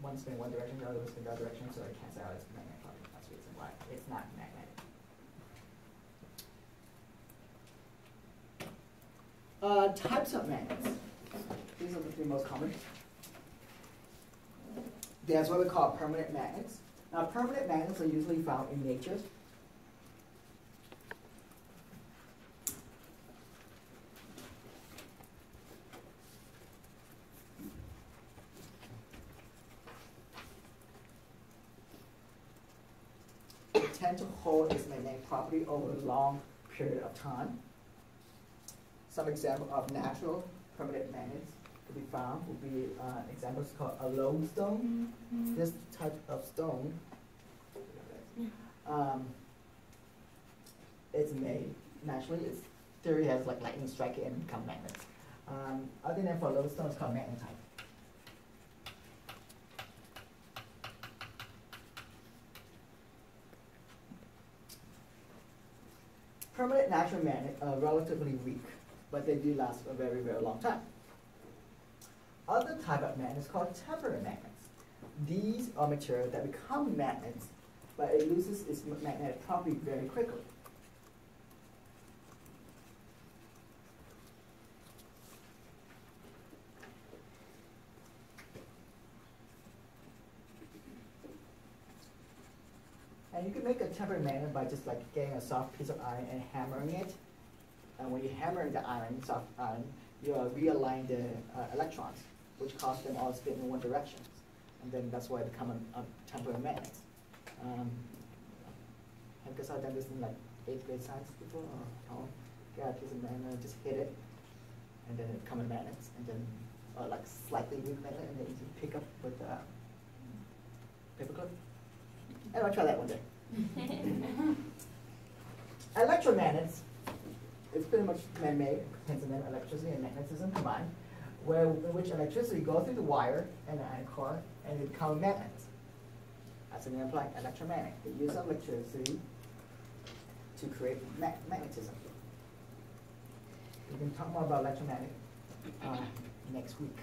one spin one direction, the other will spin the other direction, so it cancels out its magnetic property. That's the reason why it's not magnetic. Uh, types of magnets. These are the three most common. There's what we call permanent magnets. Now, permanent magnets are usually found in nature. Tend to hold its magnetic property over a long period of time. Some example of natural permanent magnets to be found would be uh, examples called a lodestone. Mm-hmm. This type of stone, um, it's made naturally. Its theory has like lightning strike it and become magnets. Um, other name for lodestone, is called magnetite. Permanent natural magnets are uh, relatively weak, but they do last a very, very long time. Other type of magnets called temporary magnets. These are material that become magnets, but it loses its magnetic property very quickly. And you can make a temporary magnet by just like getting a soft piece of iron and hammering it. And when you hammer the iron, soft iron, you uh, realign the uh, electrons, which cause them all to spin in one direction. And then that's why they become a, a temporary magnet. Um, have you guys done this in like eighth grade science before? Or how? Get a piece of magnet, just hit it, and then it become a magnet, and then or like slightly weak magnet, and then you pick up with a paperclip. And I'll try that one day. Electromagnets it's pretty much man-made, hence the name electricity and magnetism combined, where in which electricity goes through the wire and the iron core and it becomes magnets. That's an implied electromagnet. The use of electricity to create ma magnetism. We can talk more about electromagnet uh, next week.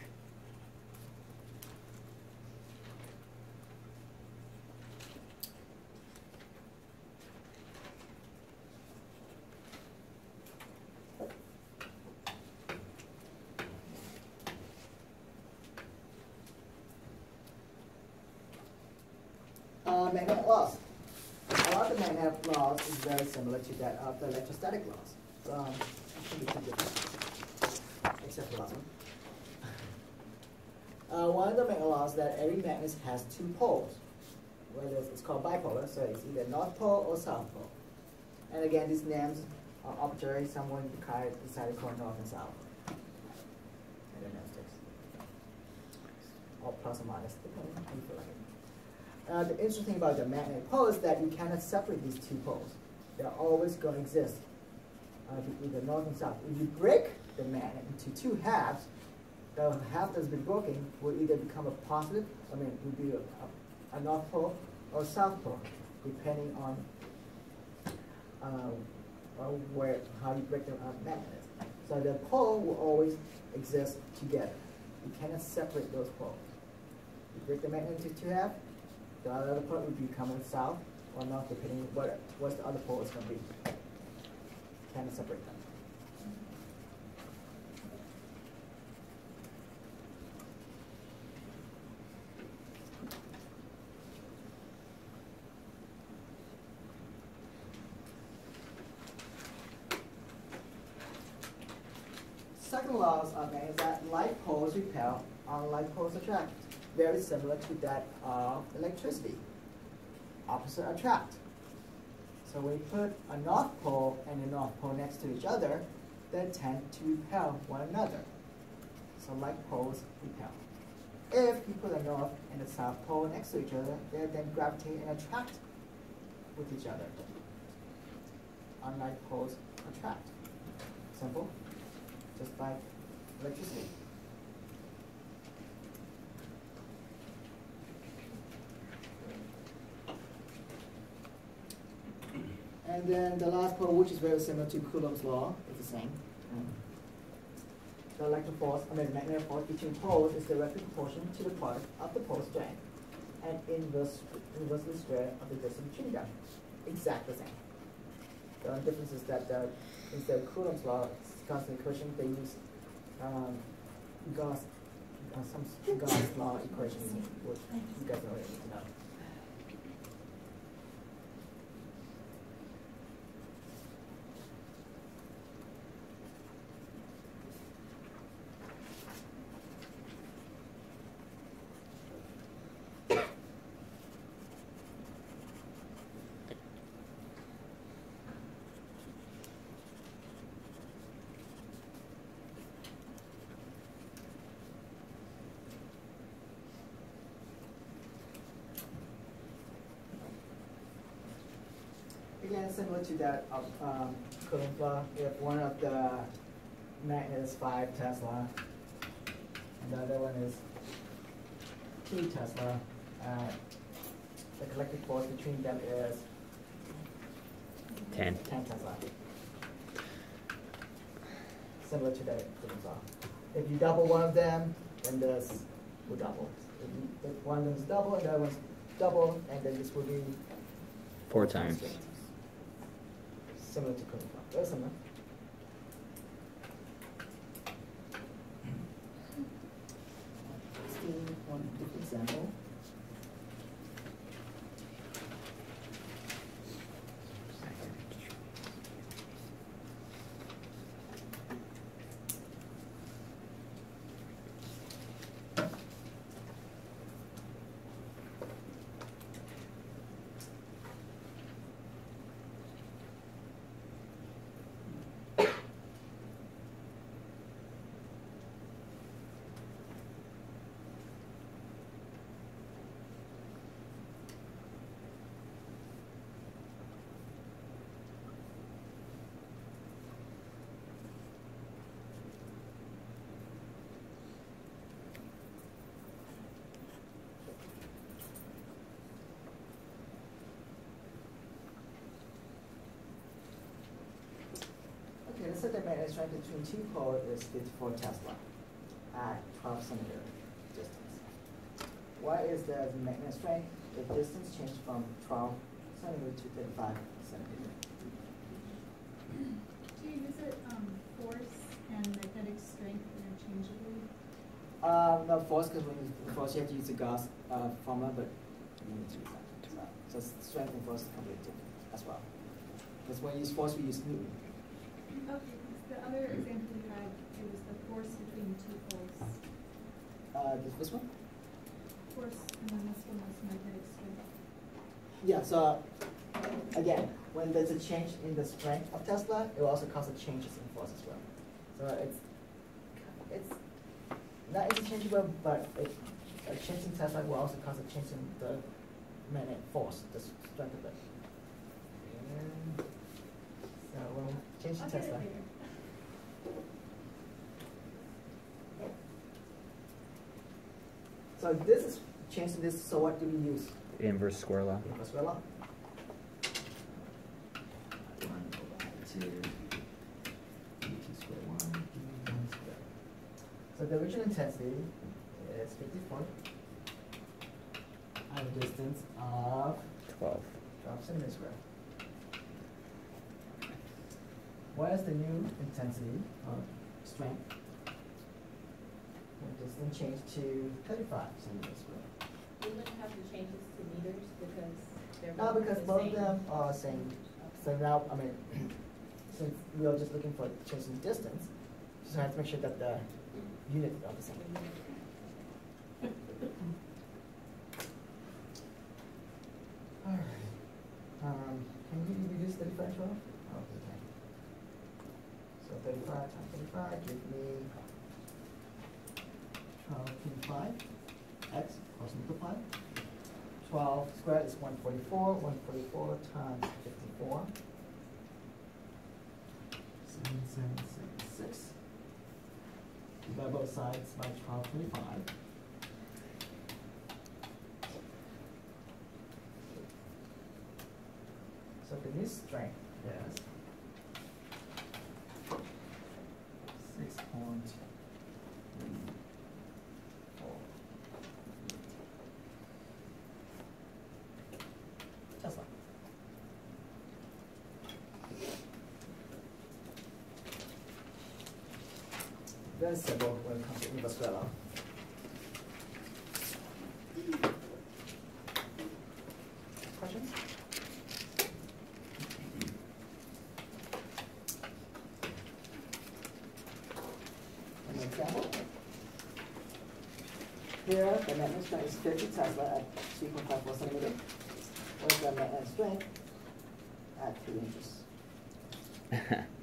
Magnetic laws. A lot of the magnetic laws is very similar to that of the electrostatic laws. Um, except for one. Uh, one of the magnetic laws that every magnet has two poles. It's called bipolar, so it's either north pole or south pole. And again, these names are arbitrary. Someone decided to call north and south. I don't know Or plus or minus, depending on how you feel like it. Uh, the interesting thing about the magnetic pole is that you cannot separate these two poles. They're always going to exist, uh, either north and south. If you break the magnet into two halves, the half that's been broken will either become a positive, I mean, it will be a, a, north pole or south pole, depending on uh, where how you break the uh, magnet. So the pole will always exist together. You cannot separate those poles. You break the magnet into two halves, the other part would be coming south or north, depending what what the other pole is going to be. Kind of separate them. Second law of is that like poles repel, unlike poles attract very similar to that of electricity. Opposite attract. So when you put a north pole and a north pole next to each other, they tend to repel one another. So like poles repel. If you put a north and a south pole next to each other, they then gravitate and attract with each other. Unlike poles attract. Simple, just like electricity. And then the last part, which is very similar to Coulomb's law, is the same. the electric force, I mean magnetic force between poles is directly proportional to the product of the pole strength and inverse, inversely square of the distance between them. Exactly the same. The only difference is that uh, instead of Coulomb's law, constant equation, they use um, Gauss, uh, some Gauss law equation, which you guys already know. Again, similar to that of um, Coulomb if one of the magnets is five Tesla, and the other one is two Tesla, uh, the collective force between them is 10. 10 Tesla. Similar to that law. If you double one of them, then this will double. If, you, if one of them is double and the other one's double, and then this will be Four times. Similar to Coulomb's law. Very similar. Still one example. The magnetic strength between two poles is 54 Tesla at 12 centimeter distance. What is the magnetic strength if distance changed from 12 centimeter to 35 centimeter? Do you use it, um, force and magnetic strength interchangeably? Um, no, force, because when you force, you have to use the Gauss uh, formula, but you need to use that. So, so strength and force is completely different as well. Because when you use force, we use Newton. Okay, the other example you had, it was the force between the two poles. Uh, this, this one? Force, and then this one was magnetic strength. Yeah, so again, when there's a change in the strength of Tesla, it will also cause a changes in force as well. So it's it's not interchangeable, but it, a change in Tesla will also cause a change in the magnetic force, the strength of it. And so we'll change in get it Tesla. So this is changing this. So what do we use? Inverse square law. Inverse square law. One over two, one, one square. So the original intensity is fifty-four at a distance of 12. twelve centimeters square. What is the new intensity of strength? Distance changed to thirty-five centimeters square. We wouldn't have to change this to meters because they're No, because the both of same. them are same. So now, I mean, since we are just looking for change in distance, just have to make sure that the units are the same. Alright, um, can we reduce thirty-five twelve? Oh, we can. So thirty-five times thirty-five give me x cross multiply. Twelve squared is one forty-four, one forty-four times fifty-four. Seven, seven, seven, six. Divide both sides by twelve twenty-five. So the new strength is Very simple when it comes to law. Questions? An example. Here, the magnet strength is 50 Tesla at 3.54 centimeter. What is the magnet strength at 3 inches?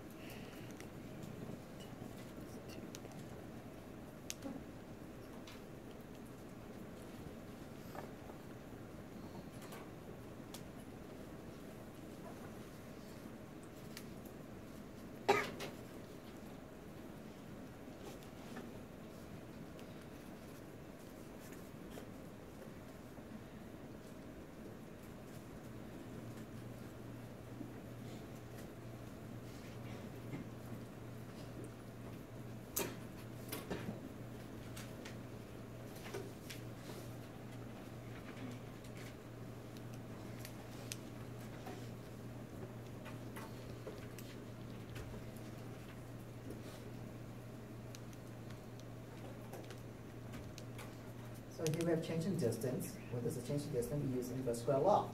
So here we have change in distance. What does the change in distance? We use inverse square law.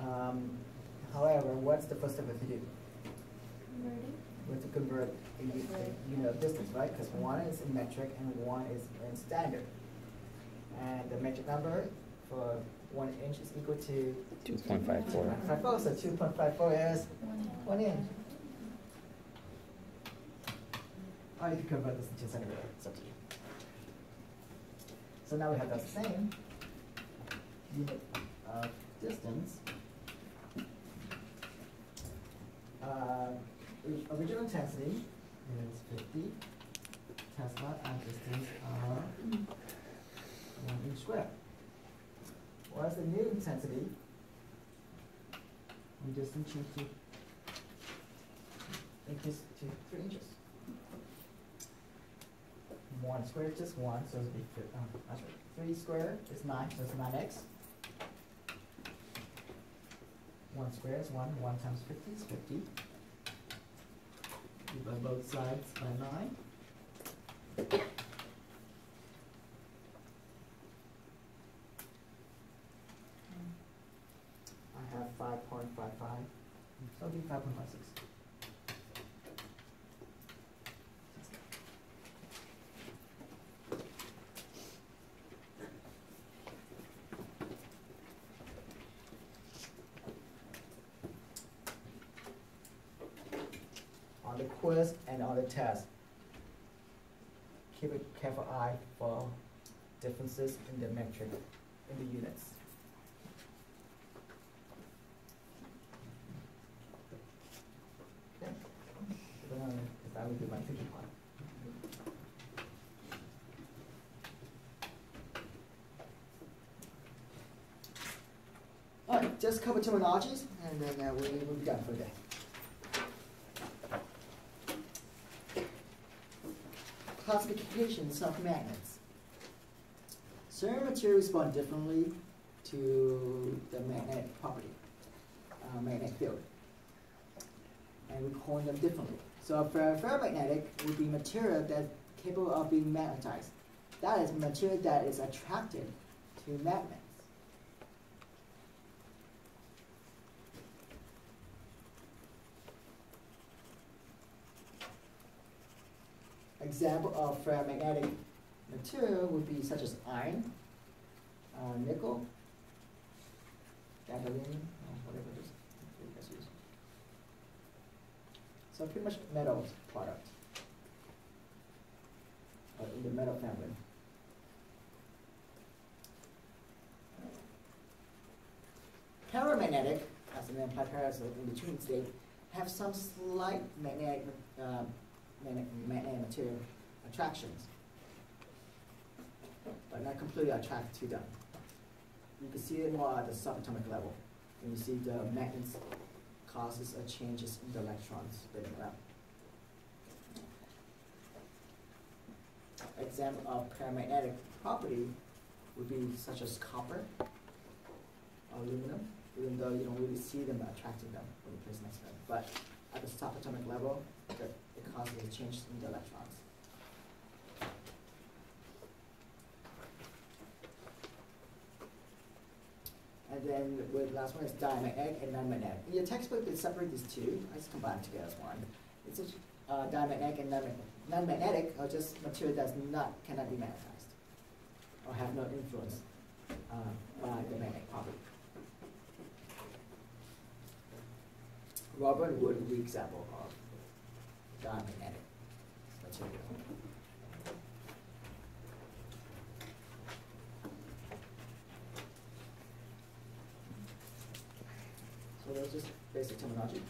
Um, however, what's the first step we have to do? Converting. We have to convert the the unit of distance, right? Because one is in metric and one is in standard. And the metric number for one inch is equal to 2.54. 2.54, so two point five four is one inch. Or you can convert this into centimeter, it's up to you. So now we have the same unit of distance. Uh, original intensity is fifty Tesla and distance of one inch square. Whereas the new intensity, we just change to increase to three inches. 1 squared is just 1, so it would be three, um, 3 squared is 9, so it's 9x. 1 squared is 1, 1 times 50 is 50. Divide both sides by 9. Quiz and on the test, keep a careful eye for differences in the metric, in the units. All right, just cover terminologies, and then uh, we will be done for the day. Classifications of magnets. Certain materials respond differently to the magnetic property, uh, magnetic field. And we call them differently. So a ferromagnetic would be material that's capable of being magnetized. That is material that is attracted to magnets. Example of ferromagnetic material would be such as iron, uh, nickel, gadolinium, whatever it is. So pretty much metals product, uh, in the metal family. Paramagnetic, as an implied parasite in the state, have some slight magnetic, uh, material attractions, but not completely attracted to them. You can see it more at the subatomic level. When you see the magnets causes a changes in the electrons spinning around. Example of paramagnetic property would be such as copper, aluminum, even though you don't really see them attracting them when you place next to them. But at the subatomic level, because they change in the electrons. And then the last one is diamagnetic and non-magnetic. In your textbook, they separate these two. I just combine them together as one. It's a uh, diamond and non-magnetic are just material that's not cannot be magnetized or have no influence uh, by the magnetic property. Robert Wood, the example of diamagnetic material. So that's just basic terminology.